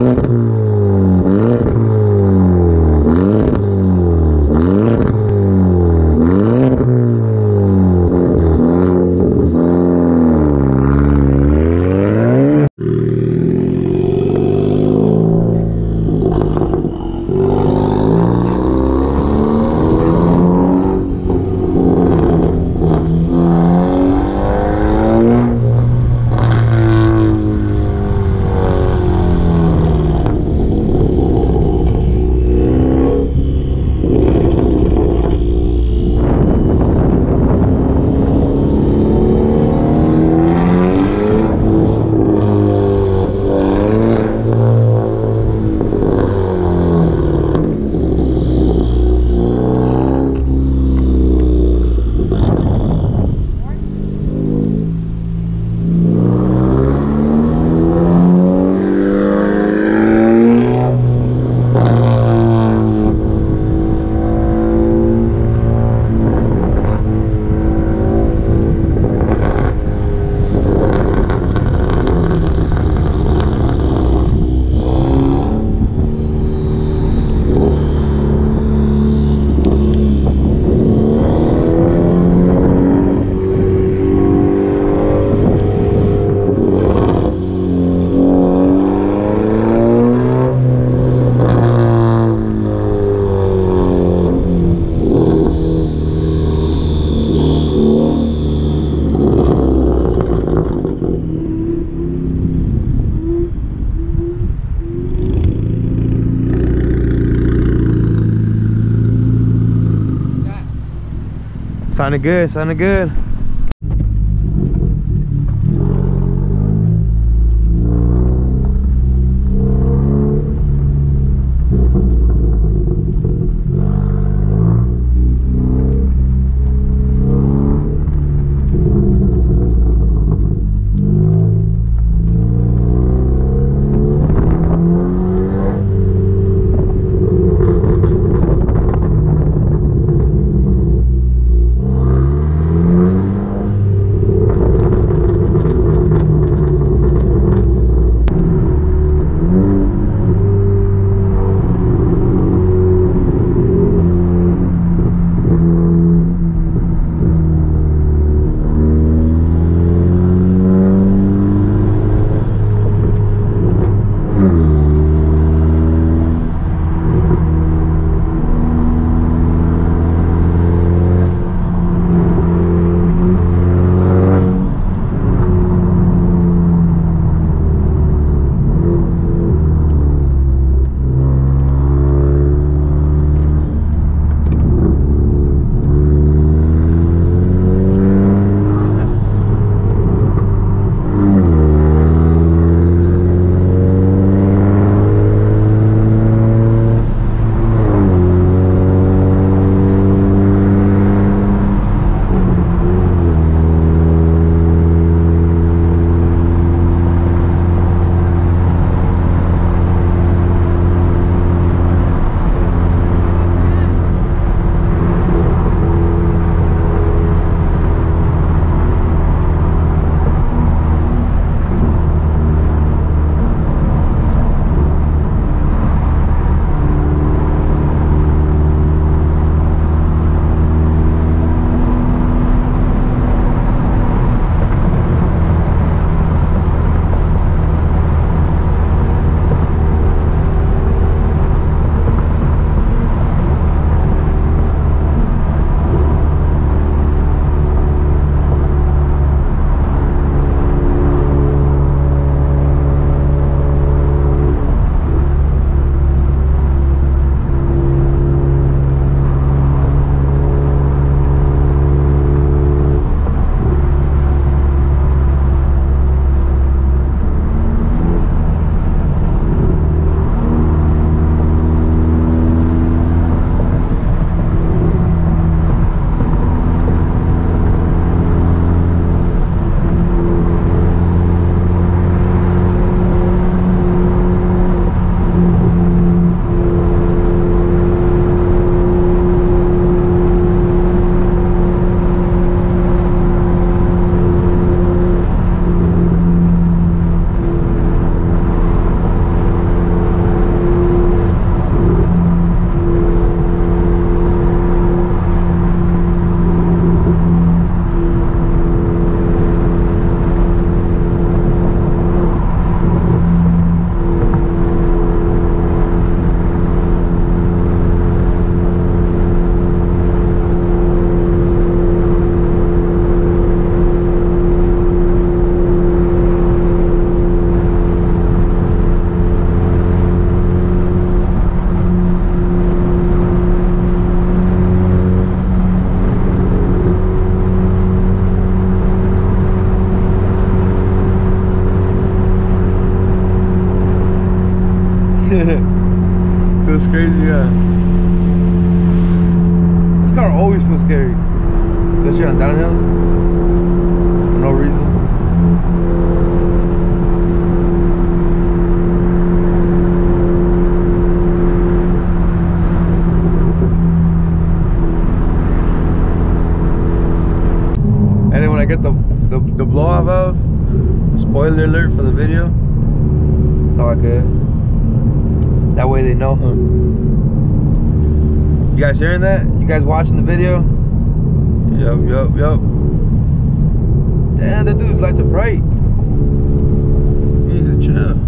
Mm-hmm. Sounded good, sounded good. feels crazy, yeah. This car always feels scary. Especially on downhills. For no reason. And then when I get the the, the blow off of, spoiler alert for the video, that's all I know, huh? You guys hearing that? You guys watching the video? Yup, yup, yup. Damn, that dude's lights are bright. He needs to chill.